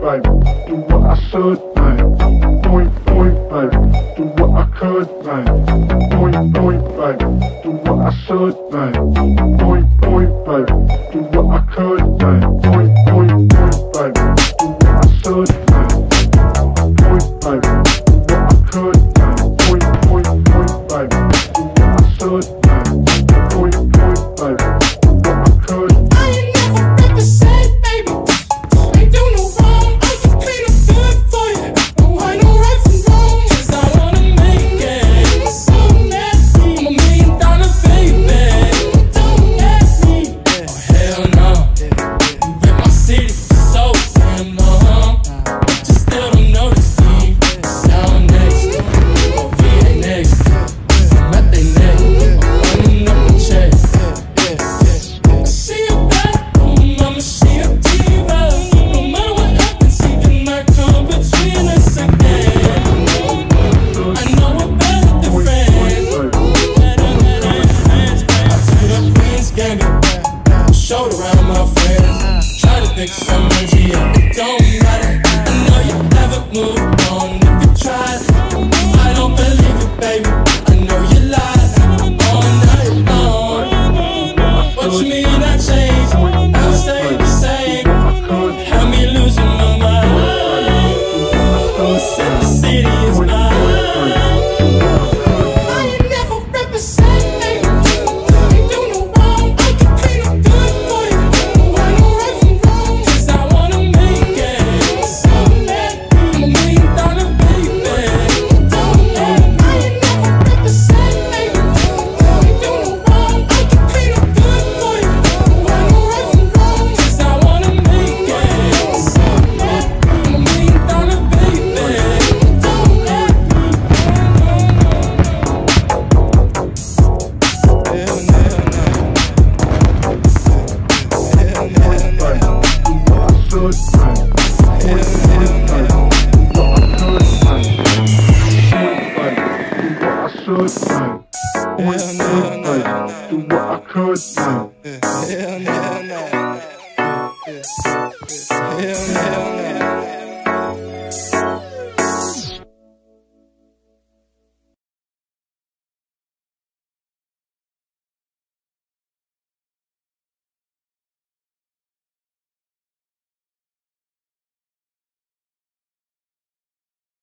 babe. Do what I should, babe. Point, point, babe. Do what I could, babe. Point, point, babe. Do what I should, babe. Point, point, babe. Do what I could, babe. Point, point, point, babe. Do what I should, babe. topic, so let's be. I no, no, do what I could now. Yeah, yeah, no.